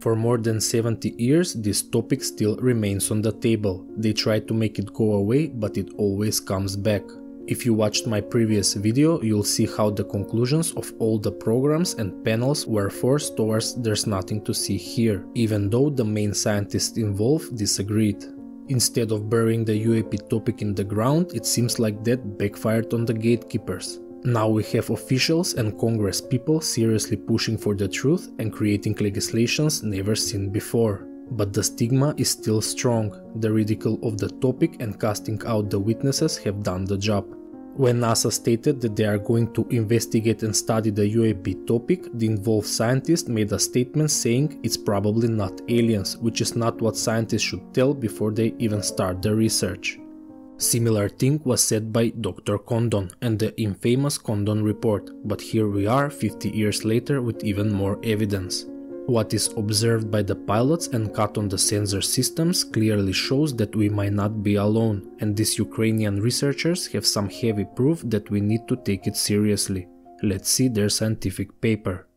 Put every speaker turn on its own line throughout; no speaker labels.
For more than 70 years, this topic still remains on the table. They try to make it go away, but it always comes back. If you watched my previous video, you'll see how the conclusions of all the programs and panels were forced towards there's nothing to see here, even though the main scientists involved disagreed. Instead of burying the UAP topic in the ground, it seems like that backfired on the gatekeepers. Now we have officials and Congress people seriously pushing for the truth and creating legislations never seen before. But the stigma is still strong, the ridicule of the topic and casting out the witnesses have done the job. When NASA stated that they are going to investigate and study the UAP topic, the involved scientist made a statement saying it's probably not aliens, which is not what scientists should tell before they even start the research. Similar thing was said by Dr. Condon and the infamous Condon report, but here we are 50 years later with even more evidence. What is observed by the pilots and cut on the sensor systems clearly shows that we might not be alone, and these Ukrainian researchers have some heavy proof that we need to take it seriously. Let's see their scientific paper.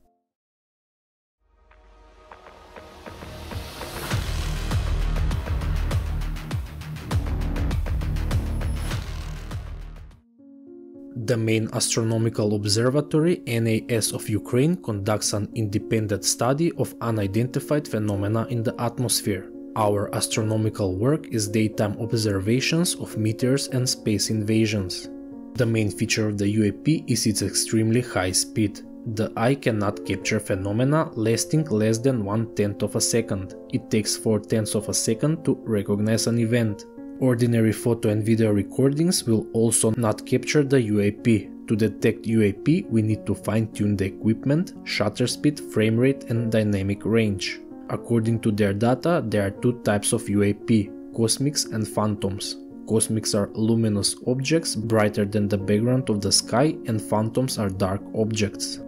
The main astronomical observatory, NAS of Ukraine, conducts an independent study of unidentified phenomena in the atmosphere. Our astronomical work is daytime observations of meteors and space invasions. The main feature of the UAP is its extremely high speed. The eye cannot capture phenomena lasting less than one tenth of a second. It takes four tenths of a second to recognize an event. Ordinary photo and video recordings will also not capture the UAP. To detect UAP, we need to fine-tune the equipment, shutter speed, frame rate and dynamic range. According to their data, there are two types of UAP, cosmics and phantoms. Cosmics are luminous objects brighter than the background of the sky and phantoms are dark objects.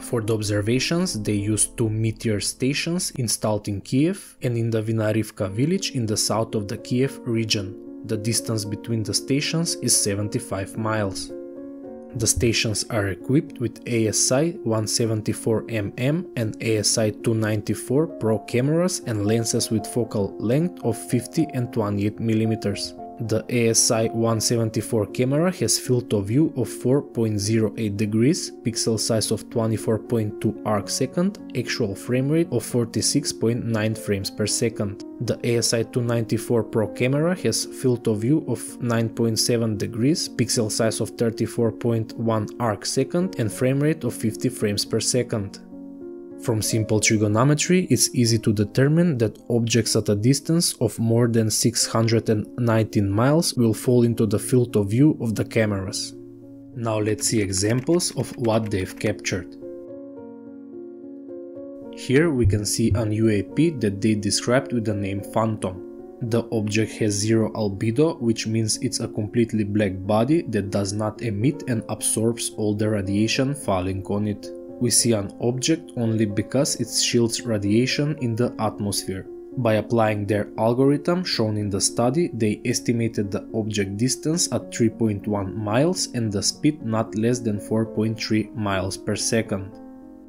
For the observations, they used two meteor stations installed in Kiev and in the Vinarivka village in the south of the Kiev region. The distance between the stations is 75 miles. The stations are equipped with ASI 174mm and ASI 294 Pro cameras and lenses with focal length of 50 and 28 mm. The ASI 174 camera has field of view of 4.08 degrees, pixel size of 24.2 arc second, actual frame rate of 46.9 frames per second. The ASI 294 Pro camera has field of view of 9.7 degrees, pixel size of 34.1 arc second and frame rate of 50 frames per second. From simple trigonometry, it's easy to determine that objects at a distance of more than 619 miles will fall into the field of view of the cameras. Now let's see examples of what they've captured. Here we can see an UAP that they described with the name Phantom. The object has zero albedo, which means it's a completely black body that does not emit and absorbs all the radiation falling on it we see an object only because it shields radiation in the atmosphere. By applying their algorithm shown in the study, they estimated the object distance at 3.1 miles and the speed not less than 4.3 miles per second.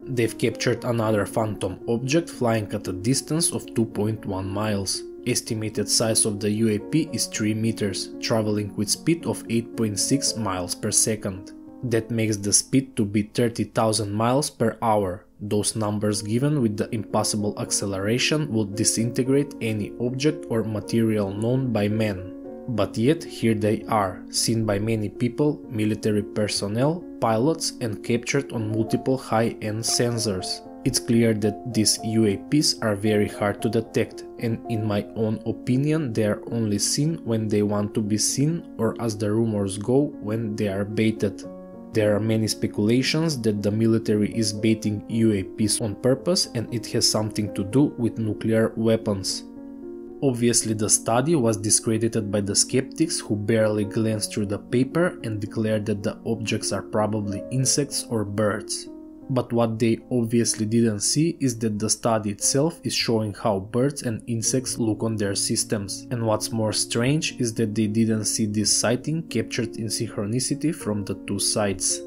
They've captured another phantom object flying at a distance of 2.1 miles. Estimated size of the UAP is 3 meters, traveling with speed of 8.6 miles per second. That makes the speed to be 30,000 miles per hour. Those numbers given with the impossible acceleration would disintegrate any object or material known by man. But yet here they are, seen by many people, military personnel, pilots and captured on multiple high-end sensors. It's clear that these UAPs are very hard to detect and in my own opinion they are only seen when they want to be seen or as the rumors go when they are baited. There are many speculations that the military is baiting UAPs on purpose and it has something to do with nuclear weapons. Obviously the study was discredited by the skeptics who barely glanced through the paper and declared that the objects are probably insects or birds. But what they obviously didn't see is that the study itself is showing how birds and insects look on their systems. And what's more strange is that they didn't see this sighting captured in synchronicity from the two sides.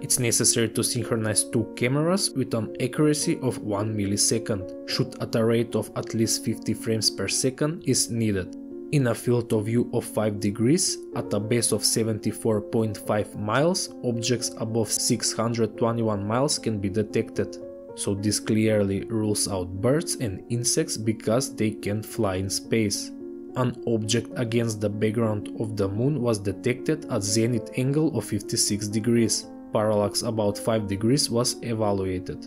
It's necessary to synchronize two cameras with an accuracy of 1 millisecond. Shoot at a rate of at least 50 frames per second is needed. In a field of view of 5 degrees, at a base of 74.5 miles, objects above 621 miles can be detected. So this clearly rules out birds and insects because they can fly in space. An object against the background of the moon was detected at zenith angle of 56 degrees. Parallax about 5 degrees was evaluated.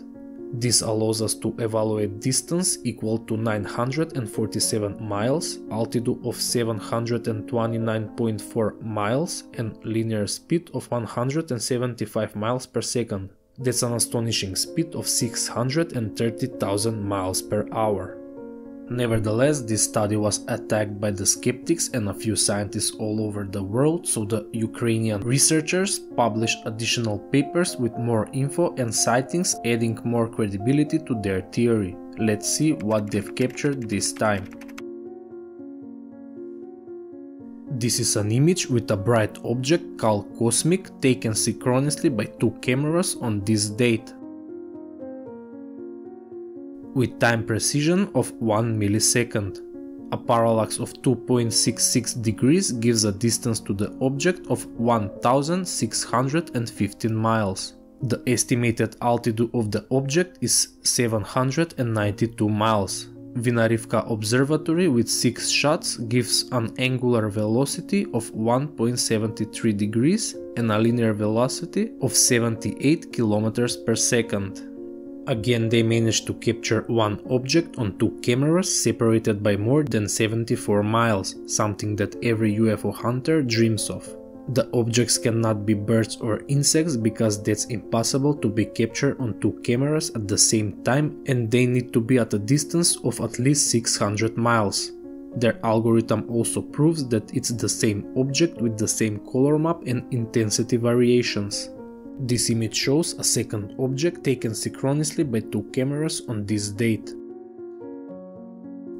This allows us to evaluate distance equal to 947 miles, altitude of 729.4 miles and linear speed of 175 miles per second. That's an astonishing speed of 630,000 miles per hour. Nevertheless, this study was attacked by the skeptics and a few scientists all over the world, so the Ukrainian researchers published additional papers with more info and sightings adding more credibility to their theory. Let's see what they've captured this time. This is an image with a bright object called Cosmic taken synchronously by two cameras on this date with time precision of 1 millisecond. A parallax of 2.66 degrees gives a distance to the object of 1615 miles. The estimated altitude of the object is 792 miles. Vinarivka Observatory with 6 shots gives an angular velocity of 1.73 degrees and a linear velocity of 78 km per second. Again they managed to capture one object on two cameras separated by more than 74 miles, something that every UFO hunter dreams of. The objects cannot be birds or insects because that's impossible to be captured on two cameras at the same time and they need to be at a distance of at least 600 miles. Their algorithm also proves that it's the same object with the same color map and intensity variations. This image shows a second object taken synchronously by two cameras on this date,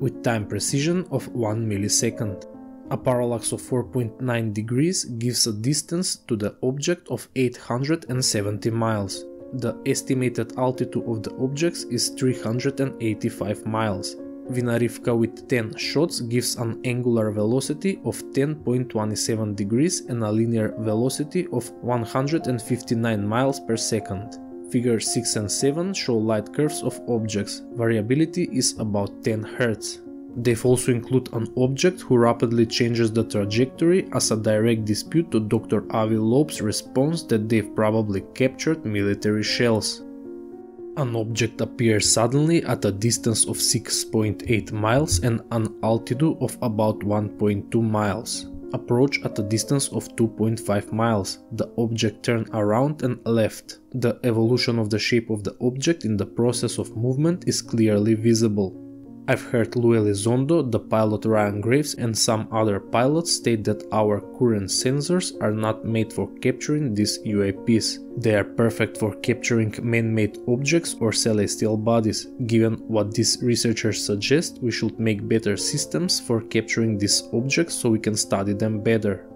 with time precision of 1 millisecond. A parallax of 4.9 degrees gives a distance to the object of 870 miles. The estimated altitude of the objects is 385 miles. Vinarivka with 10 shots gives an angular velocity of 10.27 degrees and a linear velocity of 159 miles per second. Figures 6 and 7 show light curves of objects. Variability is about 10 Hz. They've also include an object who rapidly changes the trajectory as a direct dispute to Dr. Avi Loeb's response that they've probably captured military shells. An object appears suddenly at a distance of 6.8 miles and an altitude of about 1.2 miles. Approach at a distance of 2.5 miles. The object turned around and left. The evolution of the shape of the object in the process of movement is clearly visible. I've heard Lou Elizondo, the pilot Ryan Graves and some other pilots state that our current sensors are not made for capturing these UAPs. They are perfect for capturing man-made objects or celestial bodies. Given what these researchers suggest, we should make better systems for capturing these objects so we can study them better.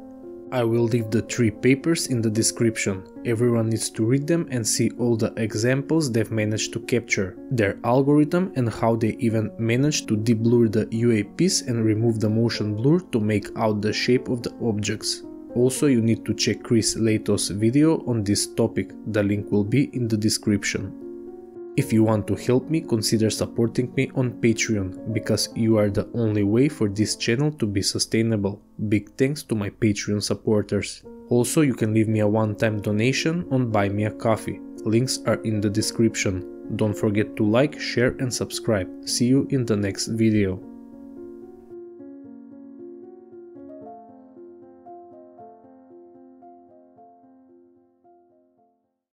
I will leave the three papers in the description. Everyone needs to read them and see all the examples they've managed to capture, their algorithm and how they even managed to deblur the UAPs and remove the motion blur to make out the shape of the objects. Also you need to check Chris Lehto's video on this topic, the link will be in the description. If you want to help me, consider supporting me on Patreon, because you are the only way for this channel to be sustainable. Big thanks to my Patreon supporters. Also, you can leave me a one-time donation on Buy Me a Coffee. Links are in the description. Don't forget to like, share and subscribe. See you in the next video.